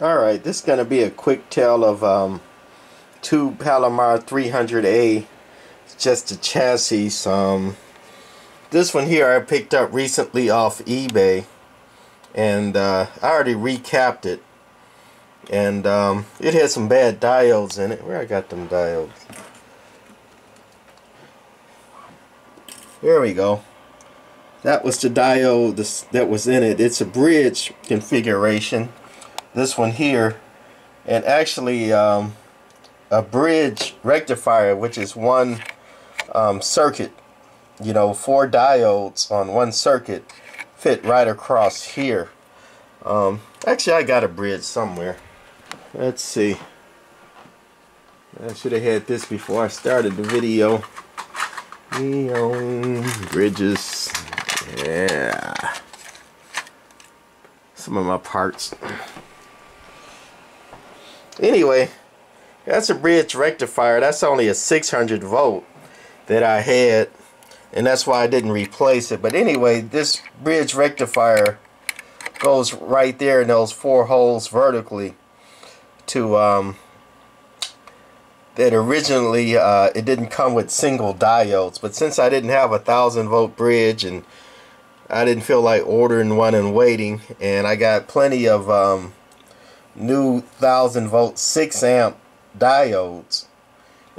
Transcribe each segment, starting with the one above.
Alright, this is going to be a quick tale of um, two Palomar 300A. It's just a chassis. Um, this one here I picked up recently off eBay. And uh, I already recapped it. And um, it had some bad diodes in it. Where I got them diodes? There we go. That was the diode that was in it. It's a bridge configuration this one here and actually um, a bridge rectifier which is one um, circuit. You know four diodes on one circuit fit right across here. Um, actually I got a bridge somewhere. Let's see. I should have had this before I started the video. Neon bridges. Yeah. Some of my parts Anyway, that's a bridge rectifier. That's only a 600 volt that I had. And that's why I didn't replace it. But anyway, this bridge rectifier goes right there in those four holes vertically to um, that originally uh, it didn't come with single diodes but since I didn't have a thousand volt bridge and I didn't feel like ordering one and waiting and I got plenty of um, new 1000 volt 6 amp diodes.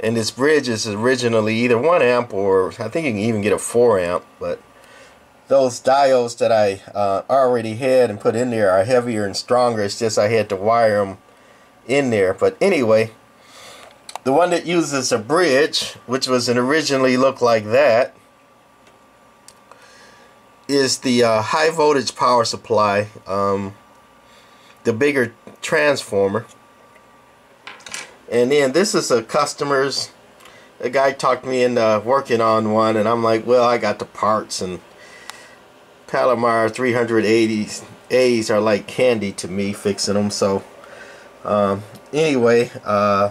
And this bridge is originally either 1 amp or I think you can even get a 4 amp but those diodes that I uh, already had and put in there are heavier and stronger. It's just I had to wire them in there. But anyway the one that uses a bridge which was an originally looked like that is the uh, high voltage power supply. Um, the bigger transformer. And then this is a customer's. A guy talked me into working on one, and I'm like, well, I got the parts, and Palomar 380s A's are like candy to me fixing them. So um, anyway, uh,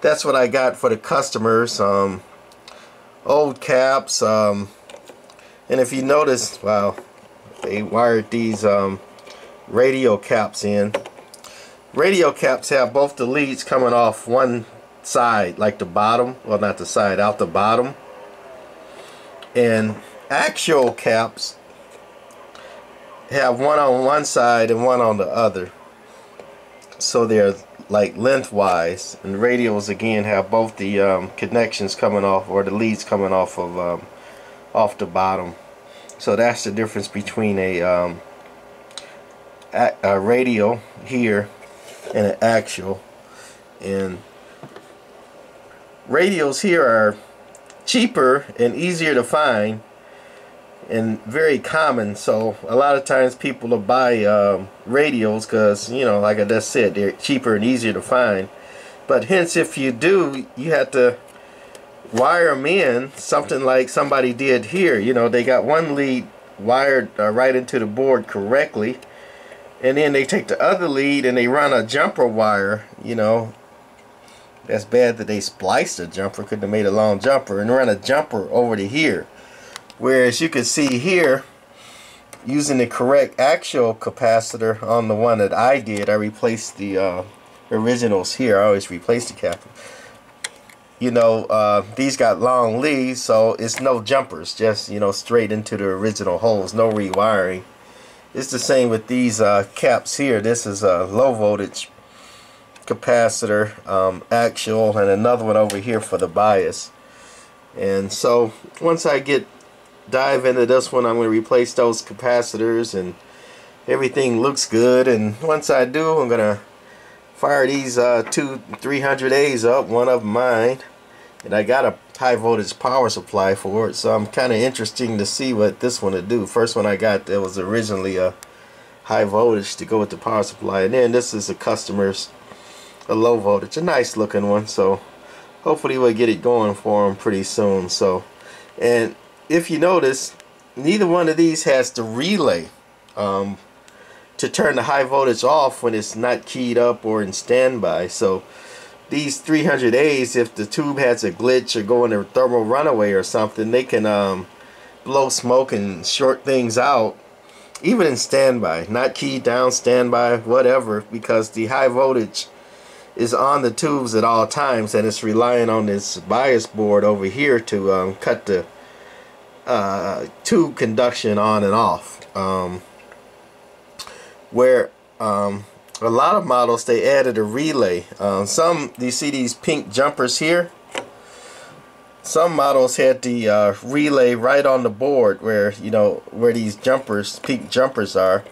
that's what I got for the customers. Um, old caps, um, and if you notice, wow, they wired these um, radial caps in. Radial caps have both the leads coming off one side, like the bottom, well not the side, out the bottom. And axial caps have one on one side and one on the other. So they're like lengthwise. And radials again have both the um, connections coming off or the leads coming off of um, off the bottom. So that's the difference between a um, a radial here and an axial. And radials here are cheaper and easier to find and very common. So a lot of times people will buy um, radials because you know like I just said they're cheaper and easier to find. But hence if you do you have to wire them in something like somebody did here. You know they got one lead wired uh, right into the board correctly and then they take the other lead and they run a jumper wire you know. That's bad that they spliced a jumper could have made a long jumper and run a jumper over to here. Whereas you can see here using the correct axial capacitor on the one that I did I replaced the uh, originals here. I always replace the cap. You know uh, these got long leads so it's no jumpers just you know straight into the original holes no rewiring it's the same with these uh, caps here. This is a low voltage capacitor um, axial and another one over here for the bias. And so once I get dive into this one I'm going to replace those capacitors and everything looks good and once I do I'm going to fire these uh, two 300As up, one of mine and I got a high voltage power supply for it so I'm kind of interesting to see what this one would do. First one I got that was originally a high voltage to go with the power supply and then this is a customer's a low voltage a nice looking one so hopefully we'll get it going for them pretty soon so. And if you notice neither one of these has the relay um, to turn the high voltage off when it's not keyed up or in standby so these 300As, if the tube has a glitch or go into thermal runaway or something, they can um, blow smoke and short things out even in standby not keyed down standby whatever because the high voltage is on the tubes at all times and it's relying on this bias board over here to um, cut the uh, tube conduction on and off. Um, where um, a lot of models they added a relay. Um, some you see these pink jumpers here? Some models had the uh, relay right on the board where you know where these jumpers pink jumpers are.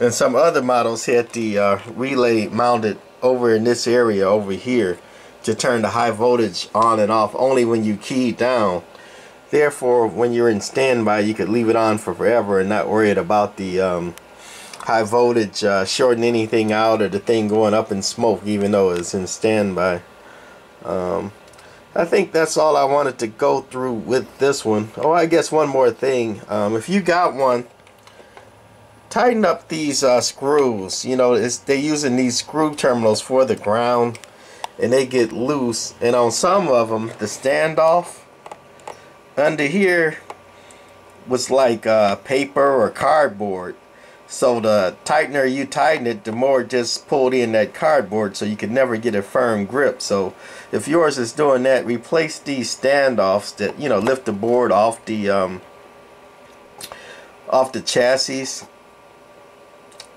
And some other models had the uh, relay mounted over in this area over here to turn the high voltage on and off only when you key down. Therefore when you're in standby you could leave it on for forever and not worried about the um, high voltage uh, shorting anything out or the thing going up in smoke even though it's in standby um, I think that's all I wanted to go through with this one. Oh, I guess one more thing. Um, if you got one, tighten up these uh, screws. You know, they're using these screw terminals for the ground, and they get loose. And on some of them, the standoff under here was like uh, paper or cardboard. So the tightener you tighten it, the more it just pulled in that cardboard so you could never get a firm grip. So if yours is doing that, replace these standoffs that, you know, lift the board off the um, off the chassis.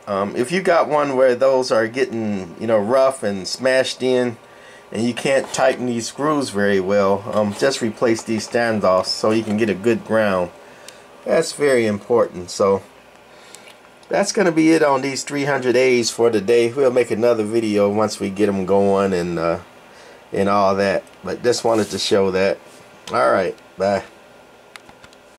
Um, if you got one where those are getting, you know, rough and smashed in and you can't tighten these screws very well, um, just replace these standoffs so you can get a good ground. That's very important. So that's going to be it on these 300As for today. We'll make another video once we get them going and, uh, and all that. But just wanted to show that. Alright, bye.